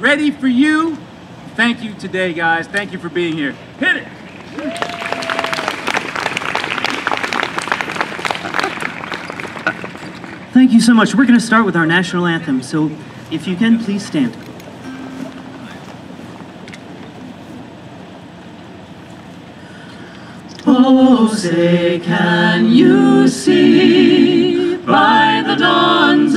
ready for you. Thank you today, guys. Thank you for being here. Hit it. Thank you so much. We're going to start with our national anthem, so if you can, please stand. Oh, say, can you see by the dawn's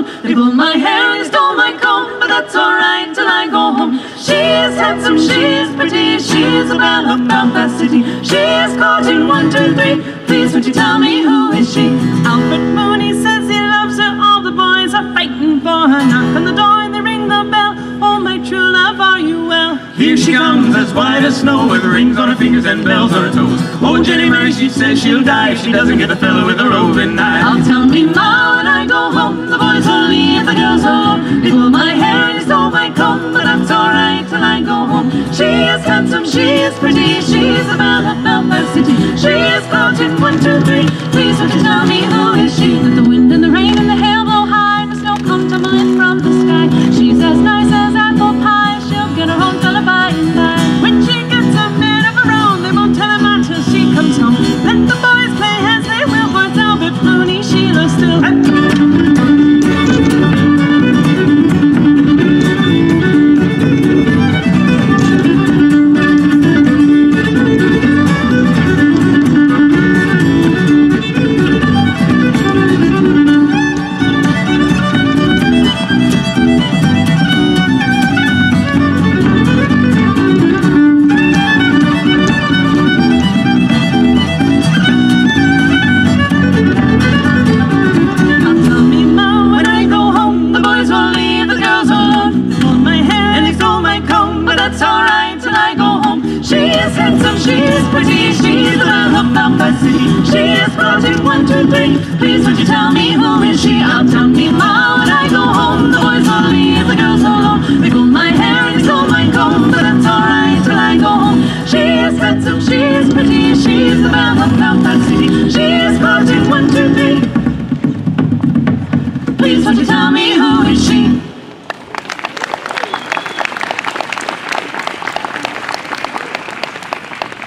alone. They pulled my hair and stole my comb, but that's alright till I go home. She is handsome, she is pretty, she is a belle of Belfast City. She is caught in one, two, three. Please won't you tell me who is she? Albert Mooney says he loves her. All the boys are fighting for her. Knock on the door Here she comes, as white as snow, with rings on her fingers and bells on her toes. Oh, Jenny Murray, she says she'll die if she doesn't get the fellow with the roving knife. I'll tell me ma when I go home. The boys will leave the girls alone. They pull my hair and stole my comb, but that's alright till I go home. She is handsome, she is pretty, she's a belle of Belfast City. She is in one, two, three. Please won't you tell me who is she? Let the wind and the rain and the hail blow high, the snow come tumbling from the sky. She's as nice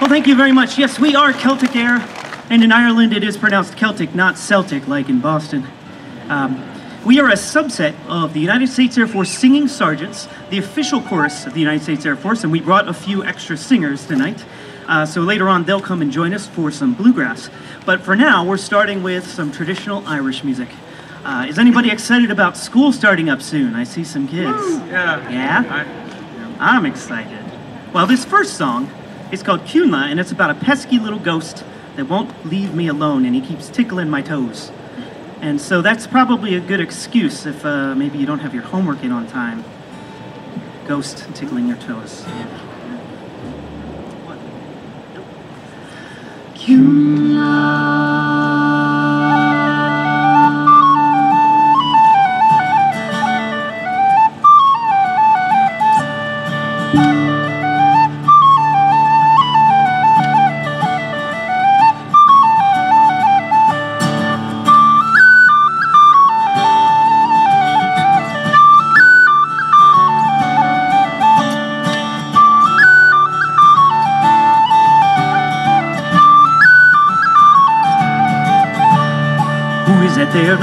Well, thank you very much. Yes, we are Celtic Aire, and in Ireland it is pronounced Celtic, not Celtic, like in Boston. Um, we are a subset of the United States Air Force Singing Sergeants, the official chorus of the United States Air Force, and we brought a few extra singers tonight. Uh, so later on, they'll come and join us for some bluegrass. But for now, we're starting with some traditional Irish music. Uh, is anybody excited about school starting up soon? I see some kids. Yeah. Yeah? I'm excited. Well, this first song is called Cúnla, and it's about a pesky little ghost that won't leave me alone, and he keeps tickling my toes. And so that's probably a good excuse if uh, maybe you don't have your homework in on time. Ghost tickling your toes. Cúnla,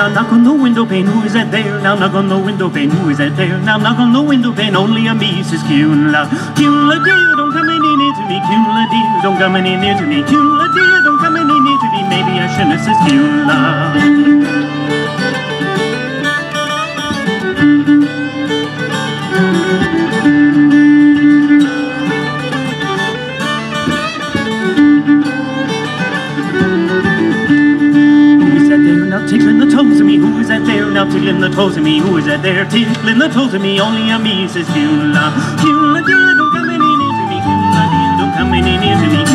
Now knock on the window pane. Who is that there? Now knock on the window pane. Who is that there? Now knock on the window pane. Only a me, says Cúnla. Cúnla dear, don't come any near to me. Cúnla dear, don't come any near to me. Cúnla dear, don't come any near to me. Maybe I shouldn't have says Cúnla. Now tickling the toes of me? Who is that there tickling the toes of me? Only a me, says Cúnla. Cúnla dear, don't come any near to me. Cúnla dear, don't come any near to me.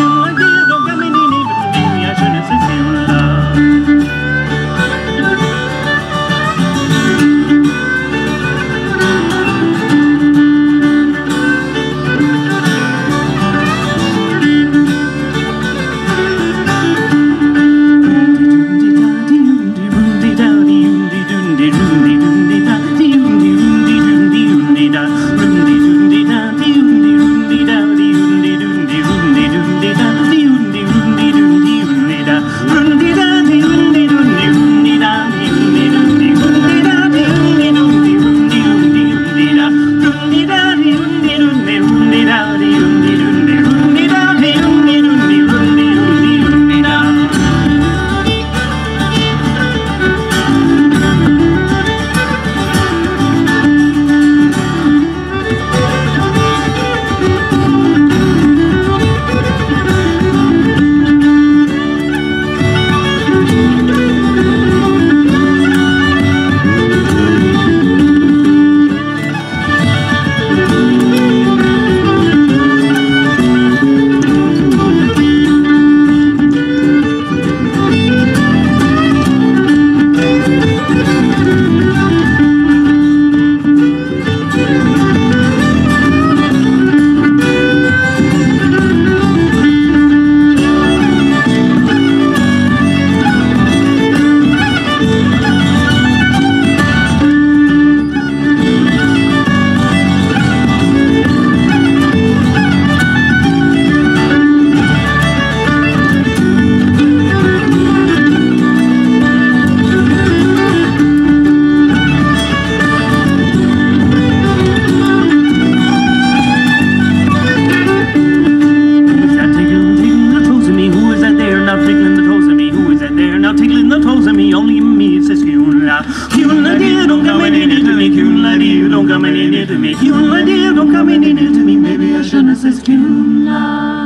Come any near to me. Dear, don't come near to me. Maybe I shouldn't have said Cúnla. live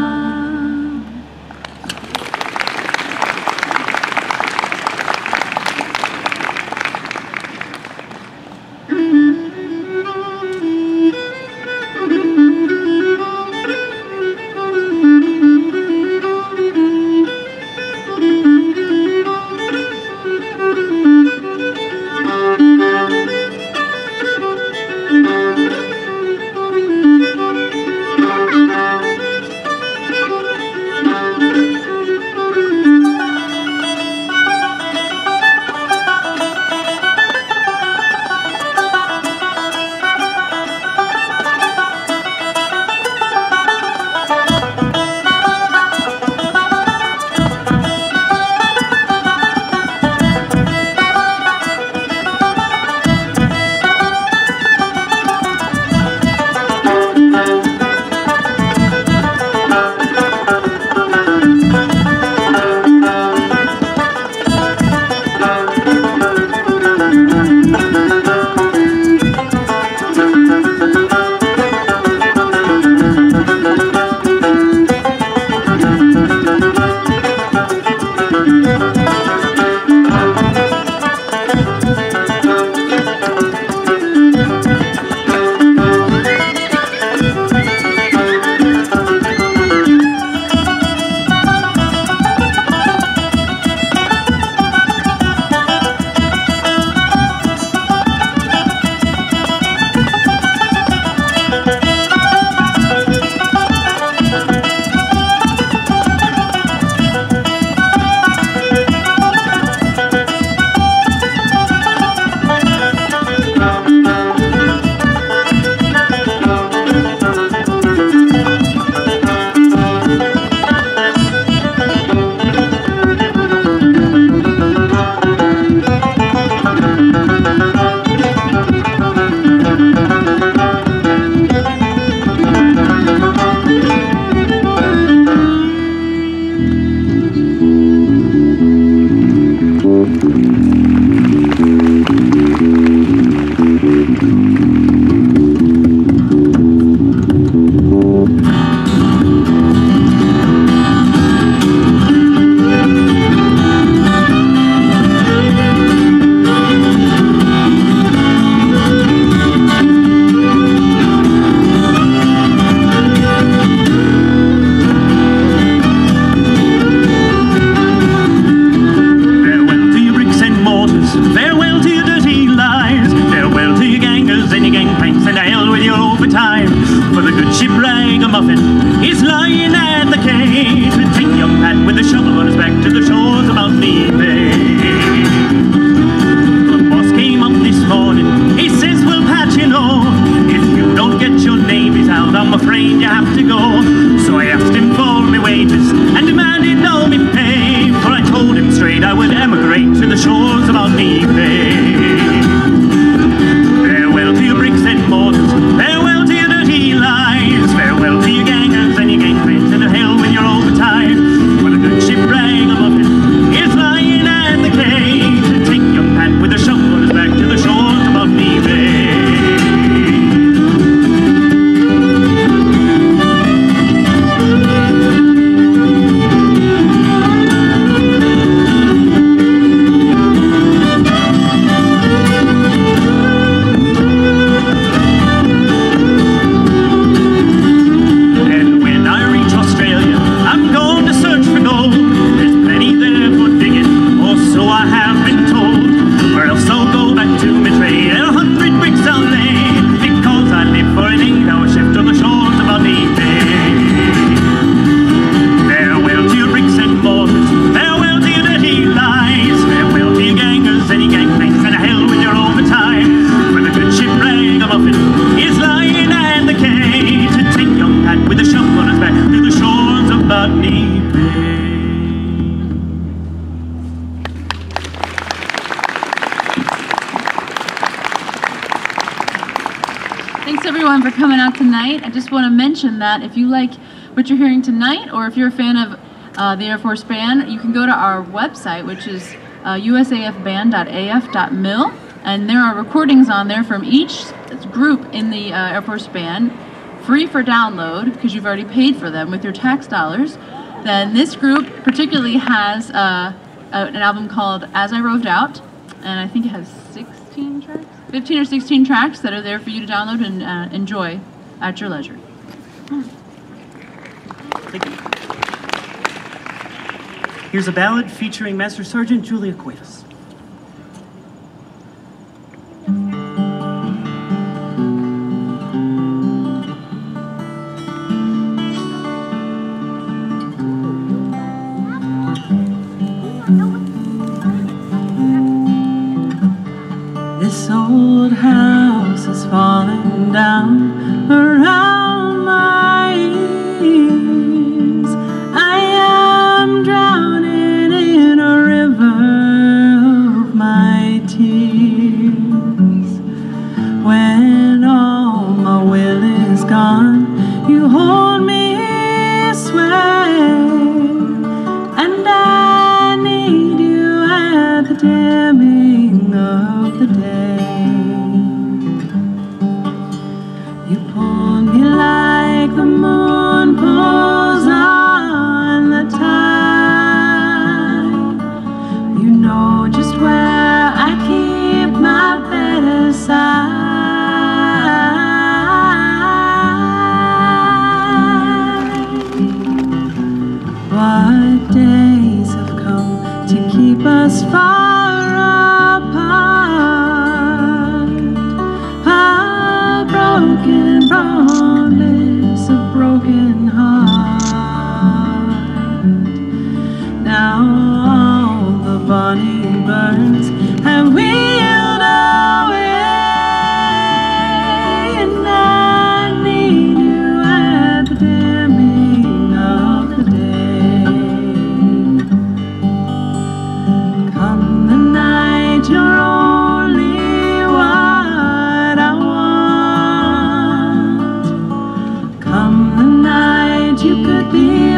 want to mention that if you like what you're hearing tonight, or if you're a fan of uh, the Air Force Band, you can go to our website, which is uh, usafband.af.mil, and there are recordings on there from each group in the uh, Air Force Band, free for download because you've already paid for them with your tax dollars. Then this group particularly has uh, an album called As I Roved Out, and I think it has 16 tracks, 15 or 16 tracks that are there for you to download and uh, enjoy at your leisure. Thank you. Here's a ballad featuring Master Sergeant Julia Cuevas. be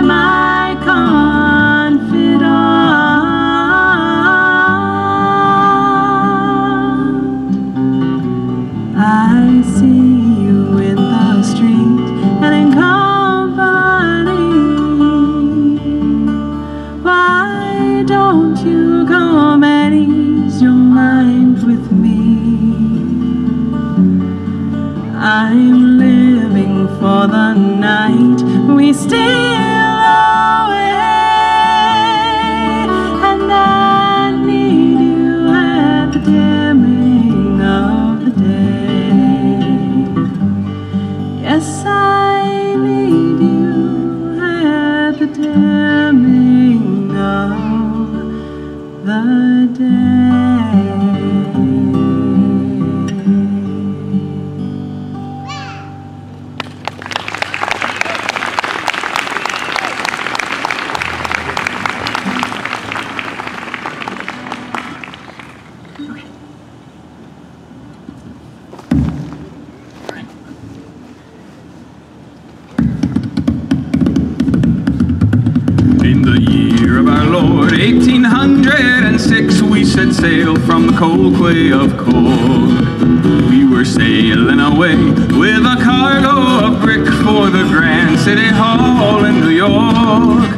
sail Coal Quay of Cork. We were sailing away with a cargo of brick for the Grand City Hall in New York.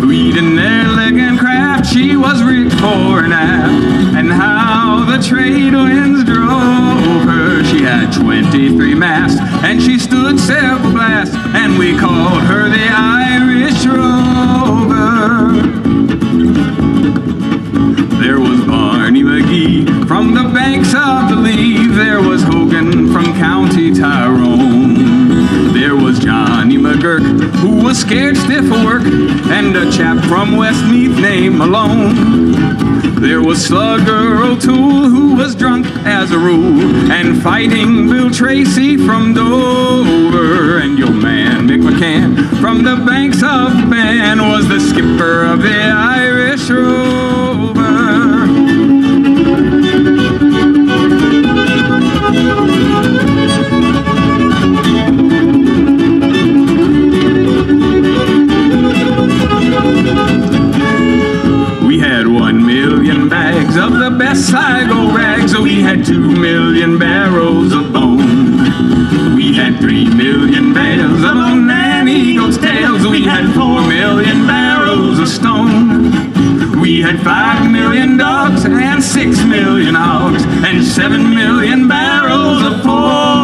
Reading their legging craft, she was rigged fore and aft, and how the trade winds drove her. She had 23 masts, and she stood self-blast, and we called her the Irish Rover. There was McGee from the banks of the Lee. There was Hogan from County Tyrone. There was Johnny McGurk, who was scared stiff of work, and a chap from Westmeath named Malone. There was Slugger O'Toole, who was drunk as a rule, and fighting Bill Tracy from Dover. And your man, Mick McCann, from the banks of Bann, was the skipper of the Irish Rover. Three million bales of old nanny goat's tails. We had four million barrels of stone. We had five million dogs and six million hogs and seven million barrels of porter.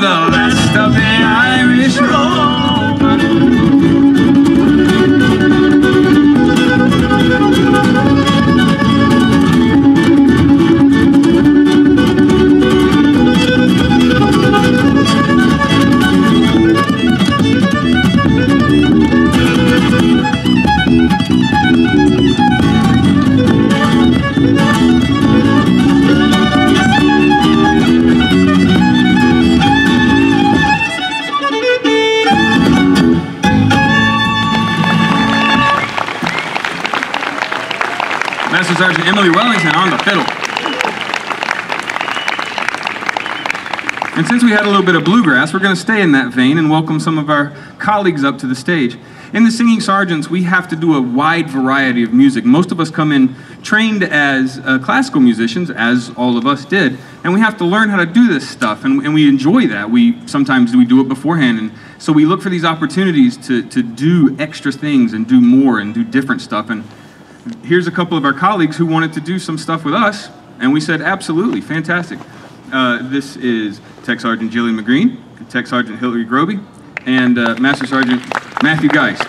The bit of bluegrass. We're going to stay in that vein and welcome some of our colleagues up to the stage. In the Singing Sergeants, we have to do a wide variety of music. Most of us come in trained as uh, classical musicians, as all of us did, and we have to learn how to do this stuff, and, and we enjoy that. We Sometimes we do it beforehand, and so we look for these opportunities to, to do extra things and do more and do different stuff. And here's a couple of our colleagues who wanted to do some stuff with us, and we said, absolutely, fantastic. Uh, this is Tech Sergeant Jillian McGreen, Tech Sergeant Hillary Groby, and uh, Master Sergeant Matthew Geist.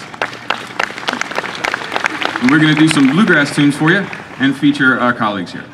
And we're going to do some bluegrass tunes for you and feature our colleagues here.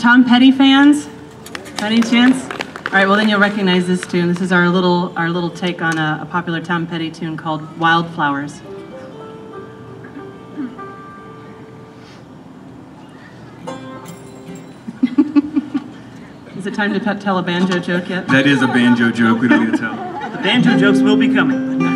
Tom Petty fans? Any chance? All right, well then you'll recognize this tune. This is our little, our little take on a, a popular Tom Petty tune called Wildflowers. is it time to tell a banjo joke yet? That is a banjo joke, we don't need to tell. The banjo jokes will be coming.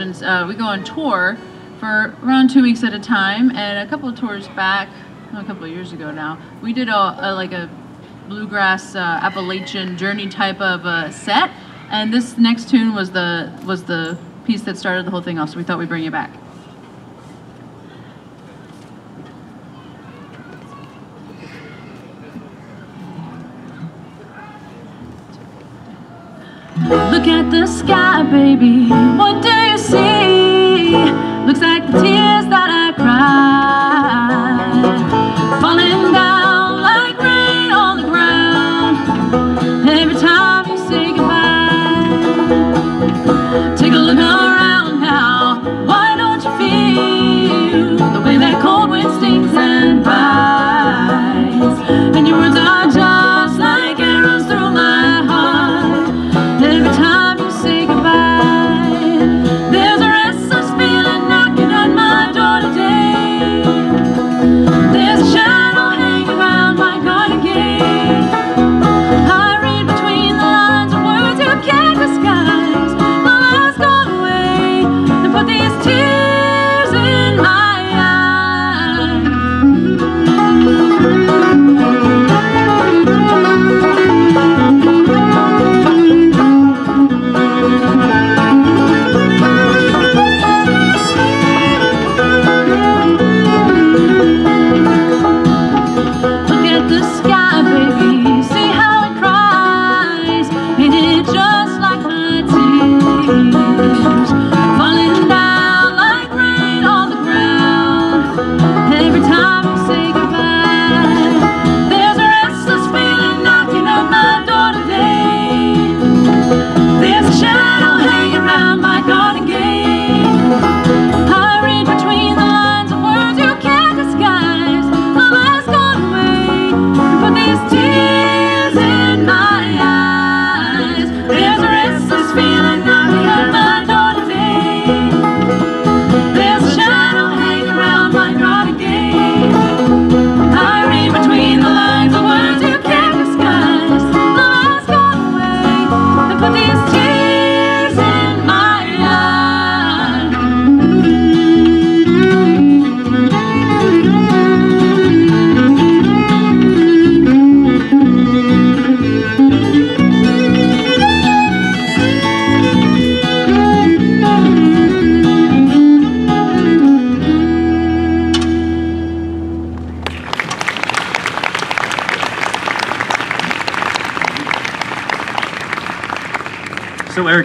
Uh, we go on tour for around two weeks at a time. And a couple of tours back, a couple of years ago now, we did a, a like a bluegrass uh, Appalachian journey type of uh, set. And this next tune was the was the piece that started the whole thing off. So we thought we'd bring it back. Look at the sky, baby. What do you see?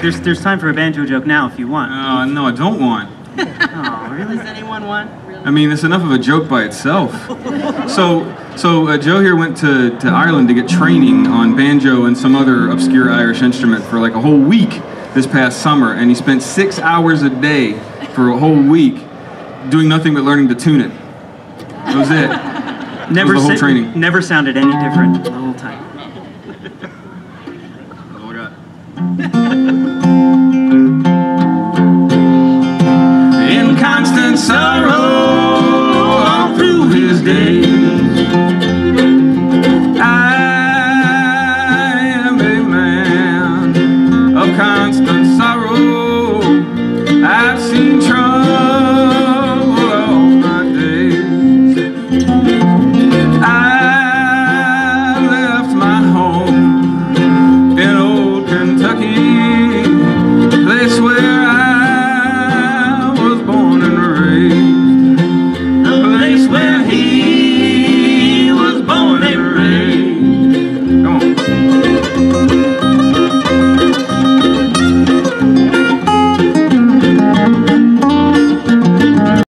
There's there's time for a banjo joke now if you want. Uh, no, I don't want. Oh, really? Does anyone want? I mean, it's enough of a joke by itself. So, so uh, Joe here went to, to Ireland to get training on banjo and some other obscure Irish instrument for like a whole week this past summer, and he spent six hours a day for a whole week doing nothing but learning to tune it. That was it. Never the whole sa- training. Never sounded any different the whole time.